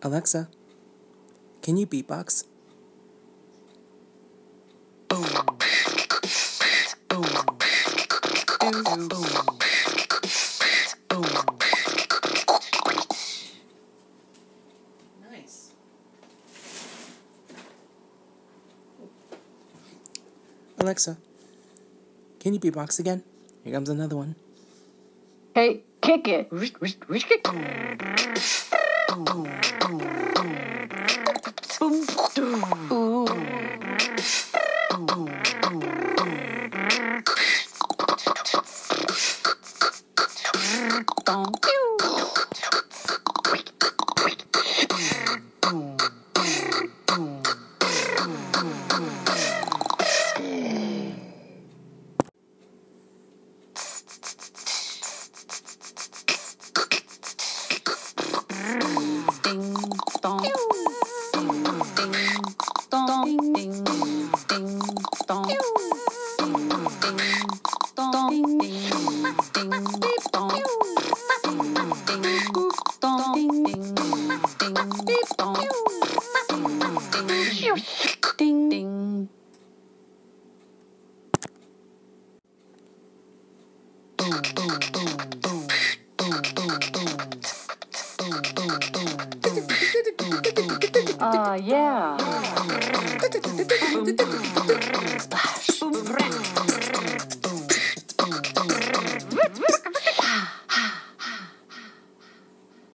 Alexa, can you beatbox? Boom. Nice. Alexa, can you beatbox again? Here comes another one. Hey, kick it. Ding dong Uh, yeah.